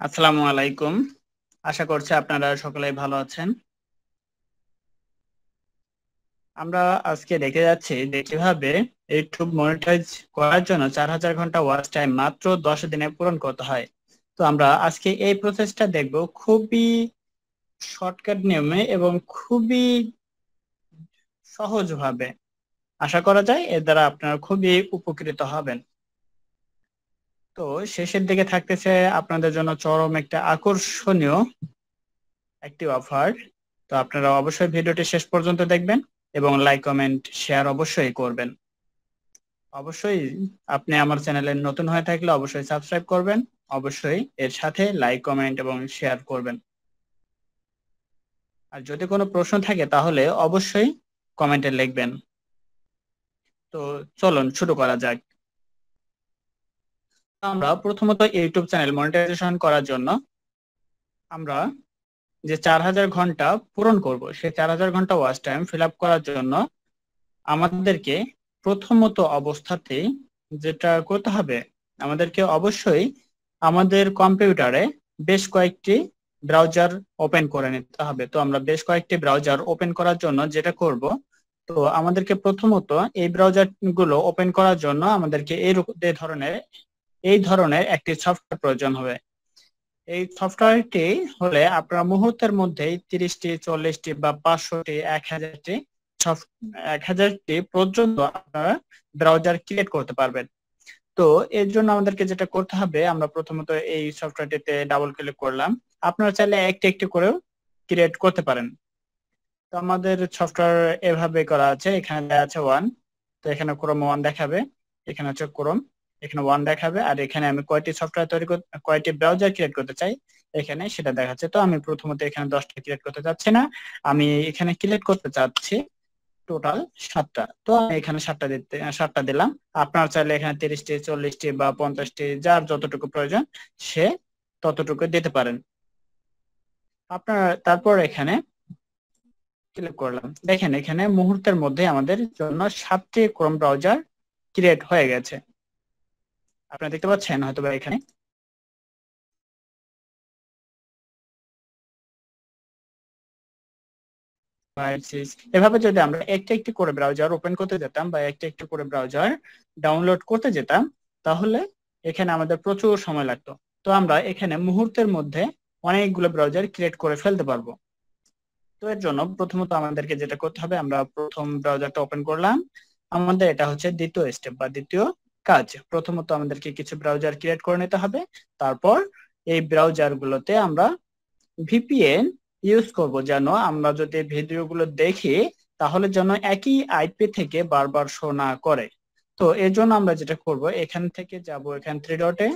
আসসালামু আলাইকুম। আশা করছি আপনারা সকলেই ভালো আছেন। আমরা আজকে দেখে যাচ্ছি যে কীভাবে ইউটিউব মনিটাইজ করার জন্য চার হাজার ঘণ্টা ওয়াচ টাইম মাত্র দশ দিনে পূরণ করতে হয়। তো আমরা আজকে এই প্রসেসটা দেখব খুবই শর্টকাট নিয়মে এবং খুবই সহজভাবে। আশা করা যায় এর দ্বারা আপনারা খুবই উপকৃত হবেন। তো শেষের দিকে থাকতেছে আপনাদের জন্য চরম একটা আকর্ষণীয় একটি অফার। তো আপনারা অবশ্যই ভিডিওটি শেষ পর্যন্ত দেখবেন এবং লাইক, কমেন্ট, শেয়ার অবশ্যই করবেন। অবশ্যই আপনি আমার চ্যানেলে নতুন হয়ে থাকলে অবশ্যই সাবস্ক্রাইব করবেন, অবশ্যই এর সাথে লাইক, কমেন্ট এবং শেয়ার করবেন। আর যদি কোনো প্রশ্ন থাকে তাহলে অবশ্যই কমেন্টে লিখবেন। তো চলুন, শুরু করা যাক। আমরা প্রথমত ইউটিউব চ্যানেল মনিটাইজেশন করার জন্য আমরা যে চার হাজার ঘণ্টা পূরণ করব, সেই চার হাজার ঘণ্টা ওয়াচ টাইম ফিল আপ করার জন্য আমাদেরকে প্রথমত অবস্থাতে যেটা করতে হবে, আমাদেরকে অবশ্যই আমাদের কম্পিউটারে বেশ কয়েকটি ব্রাউজার ওপেন করে নিতে হবে। তো আমরা বেশ কয়েকটি ব্রাউজার ওপেন করার জন্য যেটা করব, তো আমাদেরকে প্রথমত এই ব্রাউজারগুলো ওপেন করার জন্য আমাদেরকে এই ধরনের এই ধরনের একটি সফটওয়্যার প্রয়োজন হবে। এই সফটওয়্যারটি হলে আপনার মুহূর্তের মধ্যেই তিরিশটি, চল্লিশটি বা পাঁচশোটি এক হাজারটি এক হাজারটি পর্যন্ত আপনারা ব্রাউজার ক্রিয়েট করতে পারবেন। তো এর জন্য আমাদেরকে যেটা করতে হবে, আমরা প্রথমত এই সফটওয়্যারটিতে ডাবল ক্লিক করলাম। আপনারা চাইলে একটি একটি করেও ক্রিয়েট করতে পারেন। তো আমাদের সফটওয়্যার এভাবে করা আছে। এখানে আছে ওয়ান তো এখানে ক্রম ওয়ান দেখাবে। এখানে হচ্ছে ক্রোম। এখানে ওয়ান দেখাবে, আর এখানে আমি কয়টি সফটওয়্যার তৈরি কয়টি ব্রাউজার ক্রিয়েট করতে চাই, এখানে সেটা দেখাচ্ছে। তো আমি প্রথমত এখানে দশটা ক্রিয়েট করতে চাচ্ছি না, আমি এখানে ক্রিয়েট করতে চাচ্ছি টোটাল সাতটা। তো আমি এখানে সাতটা দিতে, সাতটা দিলাম। আপনার চাইলে এখানে তিরিশটি, চল্লিশটি বা পঞ্চাশটি, যার যতটুকু প্রয়োজন, সে ততটুকু দিতে পারেন। আপনার তারপর এখানে ক্লিক করলাম। দেখেন, এখানে মুহূর্তের মধ্যে আমাদের জন্য সাতটি ক্রোম ব্রাউজার ক্রিয়েট হয়ে গেছে। আপনারা দেখতে পাচ্ছেন হয়তো বা এখানে এভাবে যদি আমরা একটা একটি করে ব্রাউজার ওপেন করতে যেতাম বা একটা একটি করে ব্রাউজার ডাউনলোড করতে যেতাম, তাহলে এখানে আমাদের প্রচুর সময় লাগতো। তো আমরা এখানে মুহূর্তের মধ্যে অনেকগুলো ব্রাউজার ক্রিয়েট করে ফেলতে পারব। তো এর জন্য প্রথমত আমাদেরকে যেটা করতে হবে, আমরা প্রথম ব্রাউজারটা ওপেন করলাম। আমাদের এটা হচ্ছে দ্বিতীয় স্টেপ বা দ্বিতীয় কাজ। প্রথমত আমাদেরকে কিছু ব্রাউজার ক্রিয়েট করে নিতে হবে। তারপর এই ব্রাউজার গুলোতে আমরা ভিপিএন ইউজ করব যেন আমরা যদি ভিডিওগুলো দেখি, তাহলে যেন একই আইপি থেকে বারবার শো না করে। তো এর জন্য আমরা যেটা করব, এখান থেকে যাব এখানে থ্রি ডটে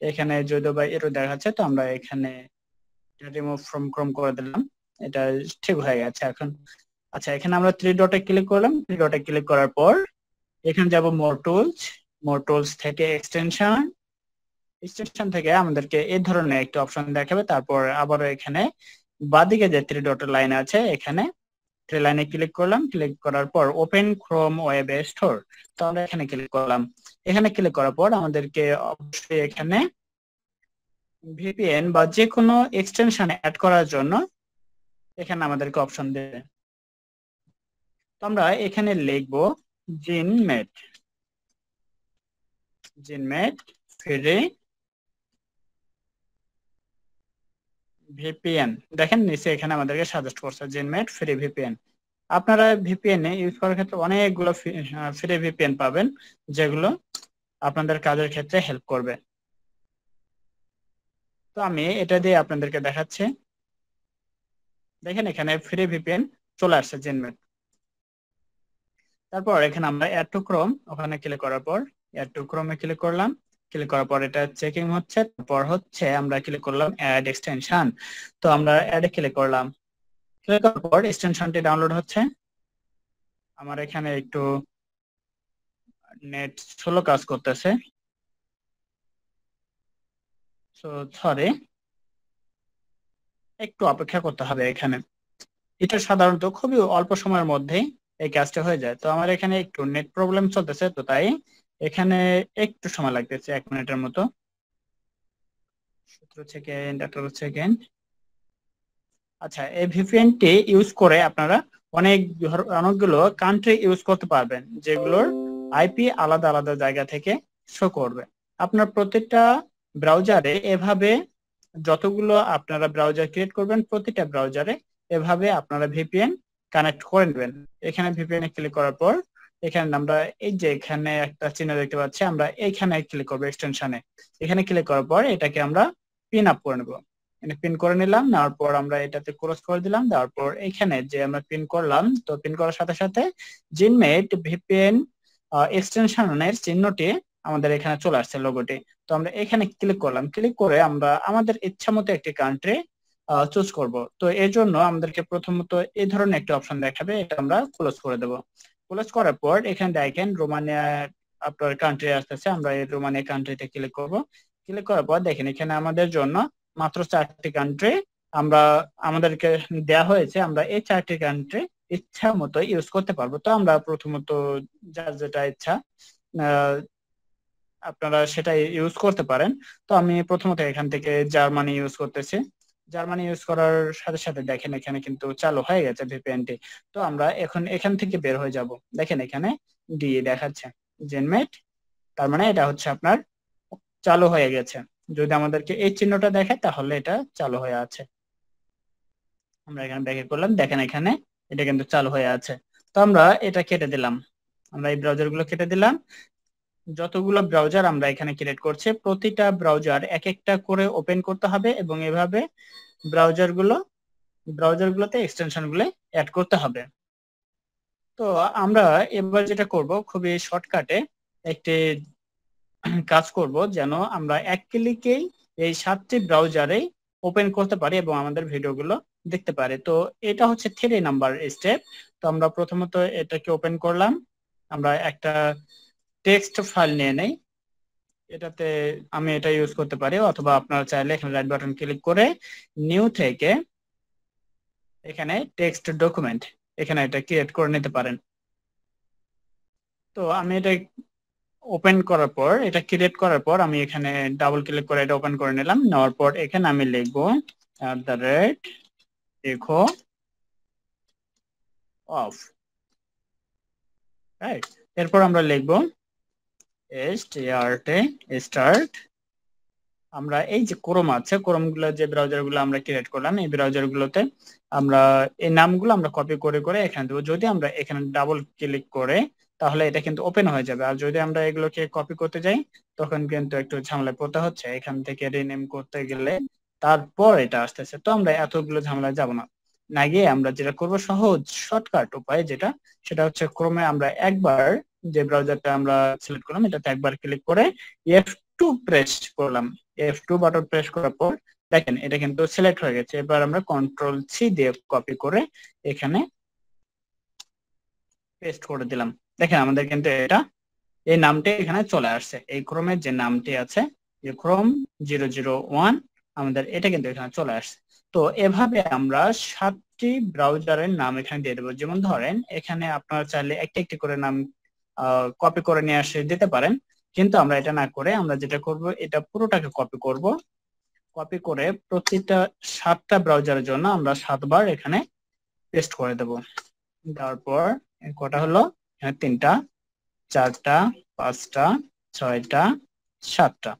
এখানে যদি বা এরও দেখাচ্ছে, তো আমরা এখানে রিমুভ ফ্রম ক্রোম করে দিলাম। এটা ঠিক হয়ে গেছে এখন। আচ্ছা এখানে আমরা থ্রি ডটে ক্লিক করলাম। থ্রি ডটে ক্লিক করার পর এখানে যাব মোর টুলস মোর টুলস থেকে এক্সটেনশন এক্সটেনশন থেকে আমাদেরকে এই ধরনের একটি অপশন দেখাবে। তারপর আবার এখানে বাদিকে যে থ্রি ডটের লাইন আছে, এখানে থ্রি লাইনে ক্লিক করলাম। ক্লিক করার পর ওপেন ক্রোম ওয়েব স্টোর তো আমরা এখানে ক্লিক করলাম। এখানে ক্লিক করার পর আমাদেরকে অবশ্যই এখানে ভিপিএন বা যে কোনো এক্সটেনশন অ্যাড করার জন্য এখানে আমাদেরকে অপশন দেবে। তো আমরা এখানে লিখব জিনমেট জিনমেট ফ্রি ভিপিএন দেখেন, নিচে এখানে আমাদেরকে সাজেস্ট করছে জিনমেট ফ্রি ভিপিএন আপনারা ভিপিএন ইউজ করার ক্ষেত্রে অনেকগুলো ফ্রি ভিপিএন পাবেন, যেগুলো আপনাদের কাজের ক্ষেত্রে হেল্প করবে। তো আমি এটা দিয়ে আপনাদেরকে দেখাচ্ছি। দেখেন, এখানে ফ্রি ভিপিএন চলে আসছে জিনমেট তারপর এখানে আমরা অ্যাড টু ওখানে ক্লিক করার পর অ্যাড ক্রোমে ক্লিক করলাম। ক্লিক করার পর এটা চেকিং হচ্ছে, তারপর হচ্ছে আমরা ক্লিক করলাম অ্যাড এক্সটেনশন তো আমরা অ্যাডে ক্লিক করলাম। ক্লিক করার পর এক্সটেনশনটি ডাউনলোড হচ্ছে। আমার এখানে একটু নেট স্লো কাজ করতেছে। সো সরি একটু অপেক্ষা করতে হবে এখানে। এটা সাধারণত খুবই অল্প সময়ের মধ্যেই এই কাজটা হয়ে যায়। তো আমার এখানে একটু নেট প্রবলেম চলতেছে, তো তাই এখানে একটু সময় লাগতেছে, এক মিনিটের মতো। আচ্ছা এই ভিপিএনটি ইউজ করে আপনারা অনেক অনেকগুলো কান্ট্রি ইউজ করতে পারবেন, যেগুলোর আইপি আলাদা আলাদা জায়গা থেকে শো করবে। আপনার প্রত্যেকটা ব্রাউজারে এভাবে যতগুলো আপনারা ব্রাউজার ক্রিয়েট করবেন, প্রতিটা ব্রাউজারে এভাবে আপনারা ভিপিএন কানেক্ট করে নেবেন। এখানে ভিপিএন এ ক্লিক করার পর এখানে আমরা এই যে এখানে একটা চিহ্ন দেখতে পাচ্ছি, আমরা এইখানে ক্লিক করব এক্সটেনশনে এখানে ক্লিক করার পর এটাকে আমরা পিন আপ করে নেব। পিন করে নিলাম, নেওয়ার পর আমরা এটাতে ক্রস করে দিলাম, দেওয়ার পর এখানে যে আমরা পিন করলাম, তো পিন করার সাথে সাথে জিনমেট ভিপিএন এক্সটেনশনের চিহ্নটি আমাদের এখানে চলে আসছে লোগোটি তো আমরা এখানে ক্লিক করলাম। ক্লিক করে আমরা আমাদের ইচ্ছা মতো একটি কান্ট্রি চুজ করব। তো এর জন্য আমাদেরকে প্রথমত এই ধরনের একটি অপশন দেখাবে, এটা আমরা ক্লোজ করে দেব। ক্লোজ করার পর এখানে দেখেন রোমানিয়া, আপনার কান্ট্রি আসতেছে, আমরা এই রোমানিয়া কান্ট্রিতে ক্লিক করব। ক্লিক করার পর দেখেন এখানে আমাদের জন্য মাত্র চারটি কান্ট্রি আমরা, আমাদেরকে দেয়া হয়েছে, আমরা এই চারটি কান্ট্রি ইচ্ছা মতো ইউজ করতে পারব। তো আমরা প্রথমত যার যেটা ইচ্ছা আপনারা সেটা ইউজ করতে পারেন। তো আমি প্রথমত এখান থেকে জার্মানি ইউজ করতেছি। জার্মানি ইউজ করার সাথে সাথে দেখেন এখানে কিন্তু চালু হয়ে গেছে ভিপিএনটি তো আমরা এখন এখান থেকে বের হয়ে যাব। দেখেন এখানে দিয়ে দেখাচ্ছে। জেনমেট তার মানে এটা হচ্ছে আপনার চালু হয়ে গেছে। যদি আমাদেরকে এই চিহ্নটা দেখে তাহলে এটা চালু হয়ে আছে। আমরা এখানে ব্যাকে করলাম, দেখেন এখানে এটা কিন্তু চালু হয়ে আছে। তো আমরা এটা কেটে দিলাম। আমরা এই ব্রাউজারগুলো কেটে দিলাম। যতগুলো ব্রাউজার আমরা এখানে ক্রিয়েট করছি, প্রতিটা ব্রাউজার এক একটা করে ওপেন করতে হবে এবং এভাবে ব্রাউজারগুলো ব্রাউজার গুলোতে এক্সটেনশনগুলো অ্যাড করতে হবে। তো আমরা এবার যেটা করব, খুবই শর্টকাটে একটি কাজ করব যেন আমরা এক ক্লিকেই এই সাতটি ব্রাউজারে ওপেন করতে পারি এবং আমাদের ভিডিওগুলো দেখতে পারি। তো এটা হচ্ছে থ্রি নাম্বার স্টেপ তো আমরা প্রথমত এটাকে ওপেন করলাম। আমরা একটা টেক্সট ফাইল নিয়ে নেই। এটাতে আমি এটা ইউজ করতে পারি, অথবা আপনারা চাইলে এখানে রাইট বাটন ক্লিক করে নিউ থেকে এখানে টেক্সট ডকুমেন্ট এখানে এটা ক্রিয়েট করে নিতে পারেন। তো আমি এটা ওপেন করার পর, এটা ক্রিয়েট করার পর আমি এখানে ডাবল ক্লিক করে এটা ওপেন করে নিলাম। নেওয়ার পর এখানে আমি লিখব at the rate echo off right এরপর আমরা লিখব স্টার্টে স্টার্ট আমরা এই যে ক্রোম আছে ক্রোমগুলো যে ব্রাউজারগুলো আমরা ক্রিয়েট করলাম, এই ব্রাউজার গুলোতে আমরা এই নামগুলো আমরা কপি করে করে এখানে দেবো। যদি আমরা এখানে ডাবল ক্লিক করে, তাহলে এটা কিন্তু ওপেন হয়ে যাবে। আর যদি আমরা এগুলোকে কপি করতে যাই, তখন কিন্তু একটু ঝামেলা পড়তে হচ্ছে। এখান থেকে রিনেম করতে গেলে তারপর এটা আসতেছে। তো আমরা এতগুলো ঝামেলা যাব না। না গিয়ে আমরা যেটা করব সহজ শর্টকাট উপায় যেটা, সেটা হচ্ছে ক্রমে আমরা একবার যে ব্রাউজারটা আমরা সিলেক্ট করলাম, এটাতে একবার ক্লিক করে এফ টু প্রেস করলাম। এফ টু বাটন প্রেস করার পর, দেখেন এটা কিন্তু সিলেক্ট হয়ে গেছে। এবার আমরা কন্ট্রোল সি দিয়ে কপি করে এখানে পেস্ট করে দিলাম। দেখেন আমাদের কিন্তু এটা, এই নামটি এখানে চলে আসছে। এই ক্রোমের যে নামটি আছে যে ক্রোম জিরো জিরো ওয়ান আমাদের এটা কিন্তু এখানে চলে আসছে। তো এভাবে আমরা সাতটি ব্রাউজারের নাম এখানে দিয়ে দেবো। যেমন ধরেন, এখানে আপনারা চাইলে একটি একটি করে নাম কপি করে নিয়ে আসে, দিতে পারেন। কিন্তু আমরা এটা না করে আমরা যেটা করব, এটা পুরোটাকে কপি করব। কপি করে প্রতিটা সাতটা ব্রাউজারের জন্য আমরা সাতবার এখানে পেস্ট করে দেব। তারপর কটা হলো, এখানে তিনটা, চারটা, পাঁচটা, ছয়টা, সাতটা।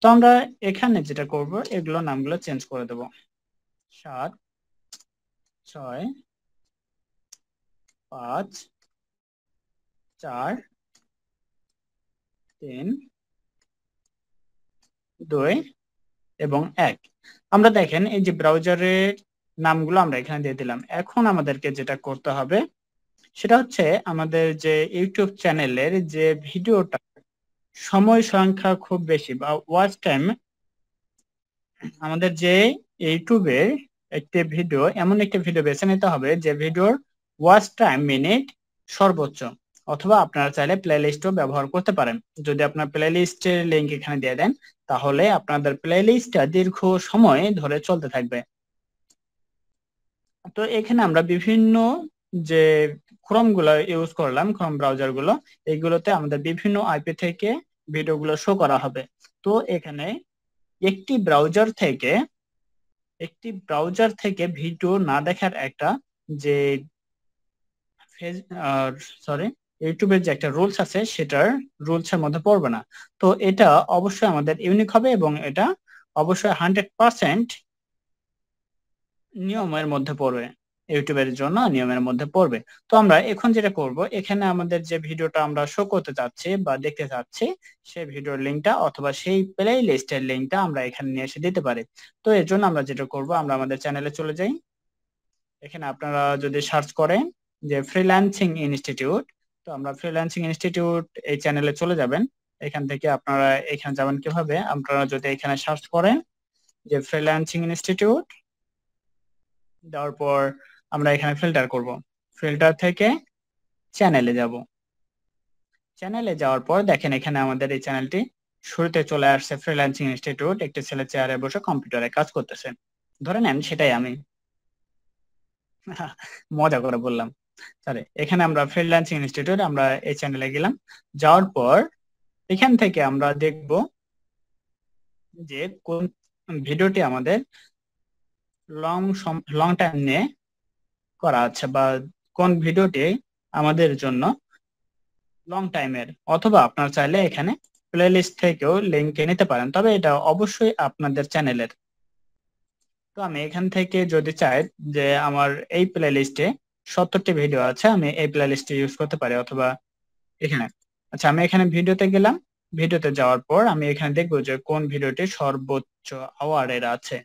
তো আমরা এখানে যেটা করব, এগুলো নামগুলো চেঞ্জ করে দেব। সাত, ছয়, পাঁচ চার, তিন, দুই এবং এক। আমরা দেখেন, এই যে ব্রাউজারের নামগুলো আমরা এখানে দিয়ে দিলাম। এখন আমাদেরকে যেটা করতে হবে, সেটা হচ্ছে আমাদের যে ইউটিউব চ্যানেলের যে ভিডিওটা, সময় সংখ্যা খুব বেশি বা ওয়াচ টাইম আমাদের যে ইউটিউবের একটি ভিডিও এমন একটি ভিডিও বেছে নিতে হবে যে ভিডিওর ওয়াচ টাইম মিনিট সর্বোচ্চ। অথবা আপনারা চাইলে প্লে লিস্টও ব্যবহার করতে পারেন। যদি আপনার প্লে লিস্টের লিঙ্ক এখানে দিয়ে দেন, তাহলে আপনাদের প্লে লিস্টটা দীর্ঘ সময় ধরে চলতে থাকবে। তো এখানে আমরা বিভিন্ন যে ক্রোমগুলো ইউজ করলাম ক্রোম ব্রাউজারগুলো এইগুলোতে আমাদের বিভিন্ন আইপি থেকে ভিডিও গুলো শো করা হবে। তো এখানে একটি ব্রাউজার থেকে, একটি ব্রাউজার থেকে ভিডিও না দেখার একটা যে সরি ইউটিউবের যে একটা রুলস আছে, সেটার রুলস এর মধ্যে পড়বে না। তো এটা অবশ্যই আমাদের ইউনিক হবে এবং এটা অবশ্যই হান্ড্রেড পার্সেন্ট নিয়মের মধ্যে পড়বে। ইউটিউবের জন্য নিয়মের মধ্যে পড়বে। তো আমরা এখন যেটা করব, এখানে আমাদের যে ভিডিওটা আমরা শো করতে চাচ্ছি বা দেখতে চাচ্ছি, সেই ভিডিওর লিঙ্কটা অথবা সেই প্লে লিস্টের লিঙ্কটা আমরা এখানে নিয়ে এসে দিতে পারি। তো এর জন্য আমরা যেটা করব, আমরা আমাদের চ্যানেলে চলে যাই। এখানে আপনারা যদি সার্চ করেন যে ফ্রিল্যান্সিং ইনস্টিটিউট তো আমরা ফ্রিল্যান্সিং ইনস্টিটিউট এই চ্যানেলে চলে যাবেন। এখান থেকে আপনারা এখানে যাবেন কীভাবে? আপনারা যদি এখানে সার্চ করেন যে ফ্রিল্যান্সিং ইনস্টিটিউট দেওয়ার পর আমরা এখানে ফিল্টার করব। ফিল্টার থেকে চ্যানেলে যাব। চ্যানেলে যাওয়ার পর দেখেন এখানে আমাদের এই চ্যানেলটি শুরুতে চলে আসছে ফ্রিল্যান্সিং ইনস্টিটিউট একটি ছেলে চেয়ারে বসে কম্পিউটারে কাজ করতেছে। ধরে নেন সেটাই আমি। মজা করে বললাম। সরি এখানে আমরা ফ্রিল্যান্সিং ইনস্টিটিউট আমরা এই চ্যানেলে গেলাম। যাওয়ার পর এখান থেকে আমরা দেখব যে কোন ভিডিওটি আমাদের লং লং টাইম নিয়ে করা আছে বা কোন ভিডিওটি আমাদের জন্য লং টাইমের অথবা আপনার চাইলে এখানে প্লেলিস্ট থেকেও লিঙ্ক নিতে পারেন। তবে এটা অবশ্যই আপনাদের চ্যানেলের তো আমি এখান থেকে যদি চাই যে আমার এই প্লেলিস্টে সত্তরটি ভিডিও আছে, আমি এই প্লেলিস্টে ইউজ করতে পারি অথবা এখানে। আচ্ছা আমি এখানে ভিডিওতে গেলাম। ভিডিওতে যাওয়ার পর আমি এখানে দেখব যে কোন ভিডিওটি সর্বোচ্চ আওয়ারের আছে।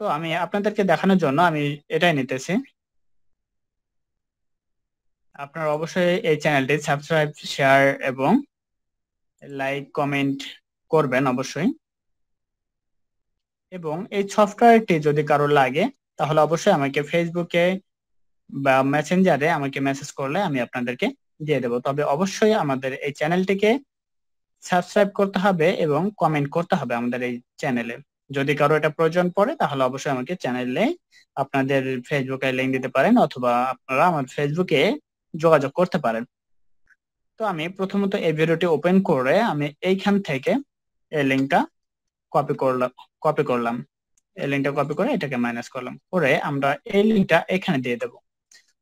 তো আমি আপনাদেরকে দেখানোর জন্য আমি এটাই নিতেছি। আপনারা অবশ্যই এই চ্যানেলটি সাবস্ক্রাইব শেয়ার এবং লাইক কমেন্ট করবেন অবশ্যই। এবং এই সফটওয়্যারটি যদি কারও লাগে, তাহলে অবশ্যই আমাকে ফেসবুকে বা মেসেঞ্জারে আমাকে মেসেজ করলে আমি আপনাদেরকে দিয়ে দেবো। তবে অবশ্যই আমাদের এই চ্যানেলটিকে সাবস্ক্রাইব করতে হবে এবং কমেন্ট করতে হবে আমাদের এই চ্যানেলে যদি কারও এটা প্রয়োজন পড়ে, তাহলে অবশ্যই আমাকে চ্যানেলে আপনাদের ফেসবুকে লিঙ্ক দিতে পারেন অথবা আপনারা আমার ফেসবুকে যোগাযোগ করতে পারেন। তো আমি প্রথমত এই ভিডিওটি ওপেন করে আমি এইখান থেকে এই লিঙ্কটা কপি করলাম কপি করলাম। এই লিঙ্কটা কপি করে এটাকে মাইনাস করলাম। করে আমরা এই লিঙ্কটা এখানে দিয়ে দেব।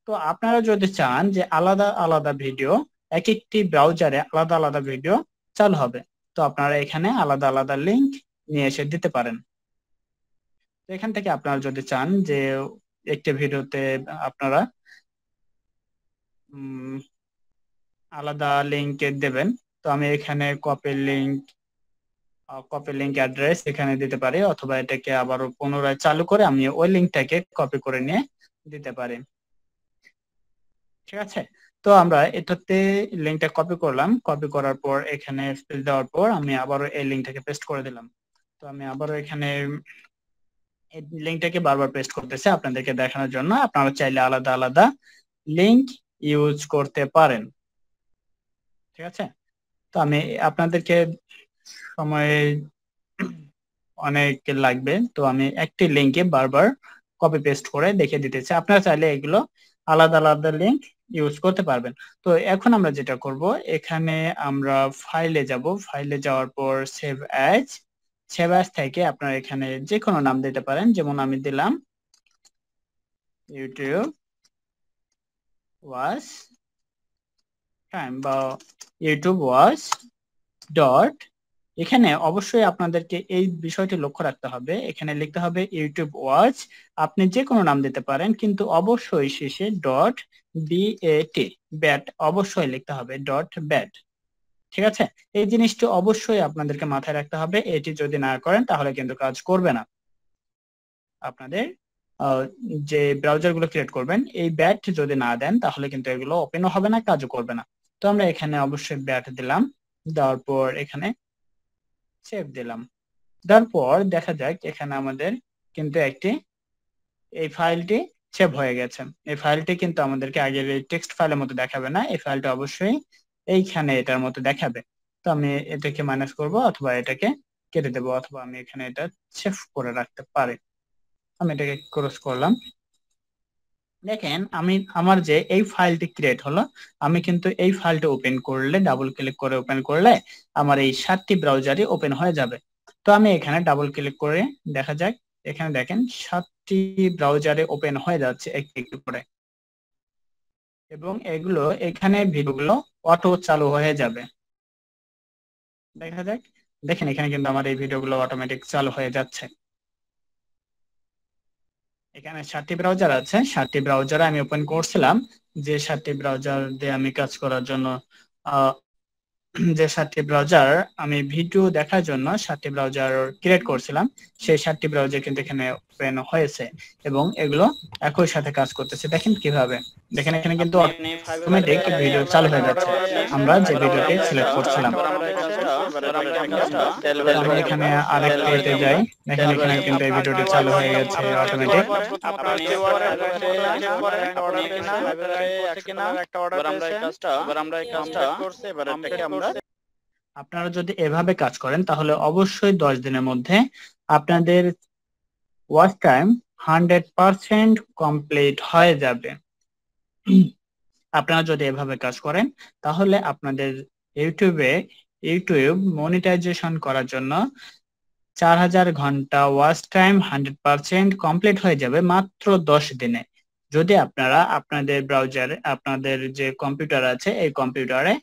তো আপনারা যদি চান যে আলাদা আলাদা ভিডিও, এক একটি ব্রাউজারে আলাদা আলাদা ভিডিও চালু হবে, তো আপনারা এখানে আলাদা আলাদা লিঙ্ক নিয়ে এসে দিতে পারেন। তো এখান থেকে আপনারা যদি চান যে একটি ভিডিওতে আপনারা আলাদা লিঙ্ক দেবেন, তো আমি এখানে copy link copy link address এখানে দিতে পারি, অথবা এটাকে আবার পুনরায় চালু করে আমি ওই লিঙ্কটাকে কপি করে নিয়ে দিতে পারি। ঠিক আছে? তো আমরা এটাতে লিঙ্কটা কপি করলাম। কপি করার পর এখানে ফিল দেওয়ার পর আমি আবারও এই লিঙ্কটাকে পেস্ট করে দিলাম। তো আমি আবারও এখানে এই লিঙ্কটাকে বারবার পেস্ট করতেছি আপনাদেরকে দেখানোর জন্য। আপনারা চাইলে আলাদা আলাদা লিঙ্ক ইউজ করতে পারেন। ঠিক আছে? তো আমি আপনাদেরকে সময় অনেক লাগবে। তো আমি একটি লিঙ্কে বারবার কপি পেস্ট করে দেখে দিতেছি। আপনারা চাইলে এগুলো আলাদা আলাদা লিঙ্ক ইউজ করতে পারবেন। তো এখন আমরা যেটা করব, এখানে আমরা ফাইলে যাব। ফাইলে যাওয়ার পর সেভ অ্যাজ সেভ অ্যাজ থেকে আপনারা এখানে যে কোনো নাম দিতে পারেন। যেমন আমি দিলাম ইউটিউব ওয়াজ টাইম বা ইউটিউব ওয়াজ ডট এখানে অবশ্যই আপনাদেরকে এই বিষয়টি লক্ষ্য রাখতে হবে। এখানে লিখতে হবে ইউটিউব ওয়াচ আপনি যে কোনো নাম দিতে পারেন, কিন্তু অবশ্যই শেষে ডট বিএটি ব্যাট অবশ্যই লিখতে হবে ডট ব্যাট ঠিক আছে? এই জিনিসটি অবশ্যই আপনাদেরকে মাথায় রাখতে হবে। এটি যদি না করেন, তাহলে কিন্তু কাজ করবে না। আপনাদের যে ব্রাউজারগুলো ক্রিয়েট করবেন, এই ব্যাট যদি না দেন, তাহলে কিন্তু এগুলো ওপেনও হবে না, কাজও করবে না। তো আমরা এখানে অবশ্যই ব্যাট দিলাম। দেওয়ার পর এখানে সেভ দিলাম। তারপর দেখা যাক এখানে আমাদের কিন্তু একটি, এই ফাইলটি সেভ হয়ে গেছে। এই ফাইলটি কিন্তু আমাদেরকে আগের এই টেক্সট ফাইলের মতো দেখাবে না। এই ফাইলটা অবশ্যই এইখানে এটার মতো দেখাবে। তো আমি এটাকে মাইনাস করব অথবা এটাকে কেটে দেবো অথবা আমি এখানে এটা সেভ করে রাখতে পারি। আমি এটাকে ক্রস করলাম। দেখেন, আমি, আমার যে এই ফাইলটি ক্রিয়েট হলো, আমি কিন্তু এই ফাইলটি ওপেন করলে ডাবল ক্লিক করে ওপেন করলে, আমার এই সাতটি ব্রাউজারই ওপেন হয়ে যাবে। তো আমি এখানে ডাবল ক্লিক করে, দেখা যাক, এখানে দেখেন, সাতটি ব্রাউজারে ওপেন হয়ে যাচ্ছে একটু একটু করে। এবং এগুলো, এখানে ভিডিওগুলো অটো চালু হয়ে যাবে। দেখা যাক, দেখেন, এখানে কিন্তু আমার এই ভিডিওগুলো অটোমেটিক চালু হয়ে যাচ্ছে। এখানে সাতটি ব্রাউজার আছে। সাতটি ব্রাউজার আমি ওপেন করছিলাম। যে সাতটি ব্রাউজার দিয়ে আমি কাজ করার জন্য যে সাতটি ব্রাউজার আমি ভিডিও দেখার জন্য সাতটি ব্রাউজার ক্রিয়েট করছিলাম। সেই সাতটি ব্রাউজার কিন্তু এখানে ওপেন হয়েছে এবং এগুলো একই সাথে কাজ করতেছে। দেখেন কীভাবে। দেখেন এখানে কিন্তু অটোমেটিক ভিডিও চালু হয়ে যাচ্ছে। আমরা যে ভিডিওটি সিলেক্ট করছিলাম। আমি এখানে আরেক পেজে যাই। দেখেন এখানে কিন্তু এই ভিডিওটি চালু হয়ে গেছে অটোমেটিক আপনারা যদি এভাবে কাজ করেন তাহলে অবশ্যই দশ দিনের মধ্যে আপনাদের watch time hundred percent complete হয়ে যাবে। আপনারা যদি এভাবে কাজ করেন, তাহলে আপনাদের ইউটিউবে ইউটিউব মনিটাইজেশন করার জন্য চার হাজার ঘণ্টা watch time hundred percent complete হয়ে যাবে মাত্র দশ দিনে। যদি আপনারা আপনাদের ব্রাউজারে আপনাদের যে কম্পিউটার আছে, এই কম্পিউটারে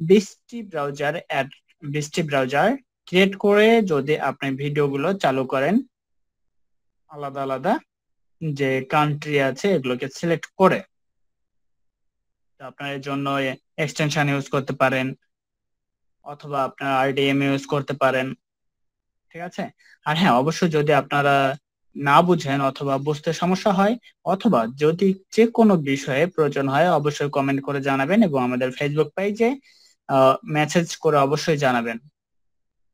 বিশটি ব্রাউজার বিশটি ব্রাউজার ক্রিয়েট করে যদি আপনি ভিডিওগুলো চালু করেন আলাদা আলাদা যে কান্ট্রি আছে এগুলোকে সিলেক্ট করে। আপনার এর জন্য এক্সটেনশন ইউজ করতে পারেন অথবা আপনার আরডিএম ইউজ করতে পারেন, ঠিক আছে? আর হ্যাঁ অবশ্যই যদি আপনারা না বুঝেন অথবা বুঝতে সমস্যা হয় অথবা যদি যে কোনো বিষয়ে প্রয়োজন হয় অবশ্যই কমেন্ট করে জানাবেন এবং আমাদের ফেসবুক পেজে মেসেজ করে অবশ্যই জানাবেন।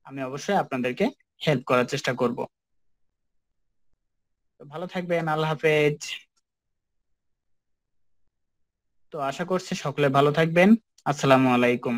আমি অবশ্যই আপনাদেরকে হেল্প করার চেষ্টা করব। ভালো থাকবেন আল্লাহ হাফেজ। তো আশা করছি সকলে ভালো থাকবেন। আসসালামু আলাইকুম।